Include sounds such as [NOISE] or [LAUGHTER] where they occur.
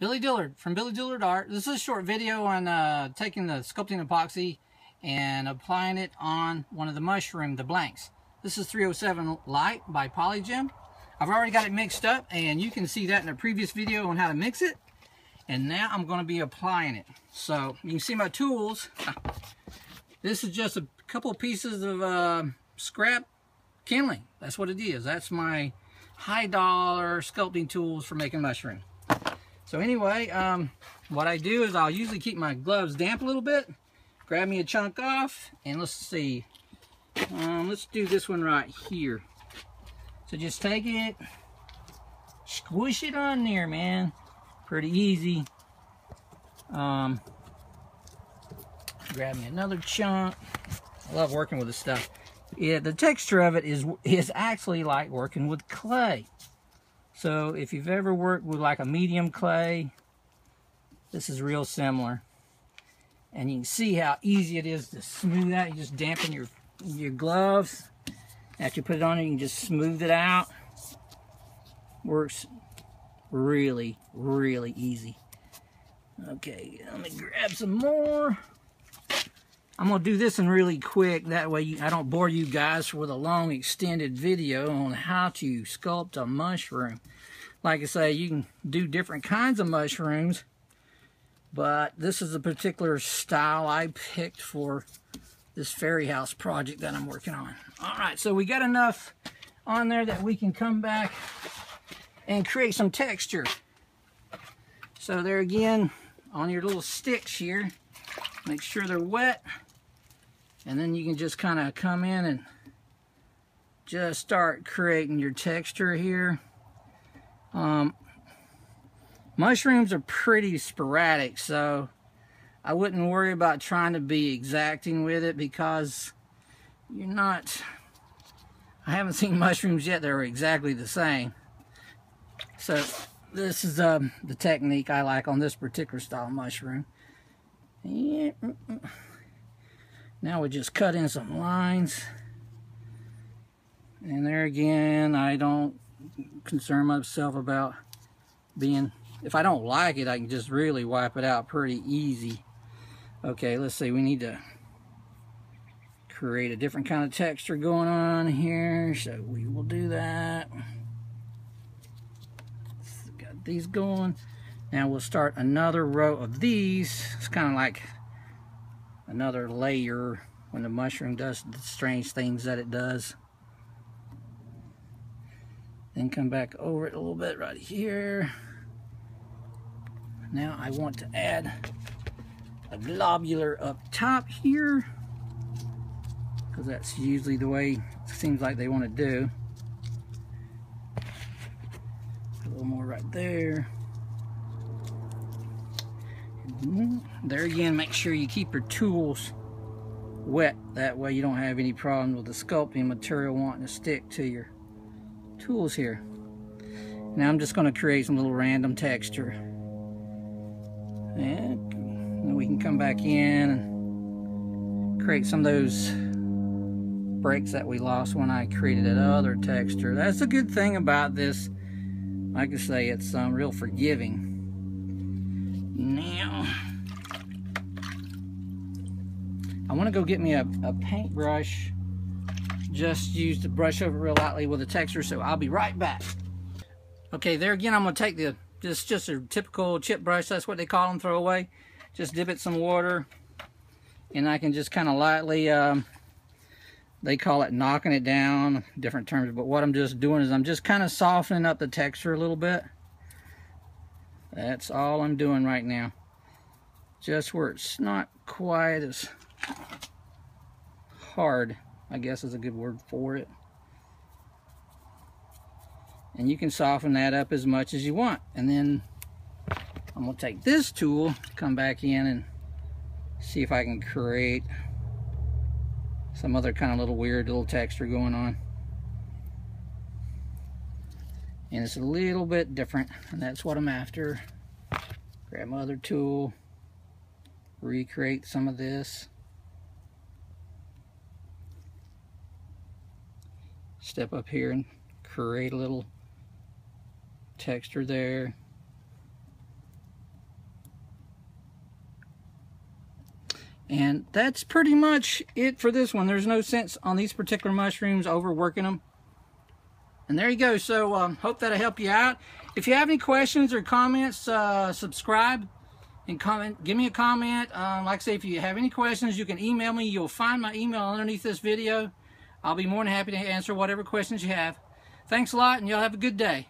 Billy Dillard from Billy Dillard Art. This is a short video on uh, taking the sculpting epoxy and applying it on one of the mushroom, the blanks. This is 307 Lite by Polygem. I've already got it mixed up and you can see that in a previous video on how to mix it. And now I'm going to be applying it. So you can see my tools. [LAUGHS] This is just a couple pieces of uh, scrap kindling. That's what it is. That's my high dollar sculpting tools for making mushroom. So anyway, um, what I do is I'll usually keep my gloves damp a little bit, grab me a chunk off, and let's see. Um, let's do this one right here. So just take it, squish it on there, man. Pretty easy. Um, grab me another chunk. I love working with this stuff. Yeah, the texture of it is is actually like working with clay. So if you've ever worked with like a medium clay, this is real similar. And you can see how easy it is to smooth out. You just dampen your your gloves. After you put it on, you can just smooth it out. Works really, really easy. Okay, let me grab some more. I'm going to do this one really quick. That way I don't bore you guys with a long extended video on how to sculpt a mushroom. Like I say, you can do different kinds of mushrooms. But this is a particular style I picked for this fairy house project that I'm working on. All right, so we got enough on there that we can come back and create some texture. So there again, on your little sticks here, make sure they're wet. And then you can just kind of come in and just start creating your texture here. Um, mushrooms are pretty sporadic, so I wouldn't worry about trying to be exacting with it because you're not... I haven't seen mushrooms yet that are exactly the same. So this is um, the technique I like on this particular style mushroom. Yeah. Now we just cut in some lines. And there again, I don't concern myself about being, if I don't like it, I can just really wipe it out pretty easy. Okay, let's see, we need to create a different kind of texture going on here, so we will do that. Got these going. Now we'll start another row of these. It's kind of like another layer when the mushroom does the strange things that it does. Then come back over it a little bit right here. Now I want to add a globular up top here because that's usually the way it seems like they want to do. A little more right there. There again, make sure you keep your tools wet. That way you don't have any problem with the sculpting material wanting to stick to your tools here. Now I'm just going to create some little random texture. And we can come back in and create some of those breaks that we lost when I created that other texture. That's a good thing about this. Like I say, it's um, real forgiving. Now, I want to go get me a, a paintbrush. Just use the brush over real lightly with a texture, so I'll be right back. Okay, there again, I'm going to take the, just, just a typical chip brush, that's what they call them, throwaway. Just dip it some water, and I can just kind of lightly, um, they call it knocking it down, different terms, but what I'm just doing is I'm just kind of softening up the texture a little bit. That's all I'm doing right now. Just where it's not quite as hard, I guess is a good word for it. And you can soften that up as much as you want. And then I'm to take this tool, come back in and see if I can create some other kind of little weird little texture going on. and it's a little bit different and that's what I'm after grab my other tool recreate some of this. Step up here and create a little texture there. And that's pretty much it for this one. There's no sense on these particular mushrooms overworking them. And there you go. So um, hope that I helped you out. If you have any questions or comments, uh, subscribe and comment. Give me a comment. Um, like I say, if you have any questions, you can email me. You'll find my email underneath this video. I'll be more than happy to answer whatever questions you have. Thanks a lot, and y'all have a good day.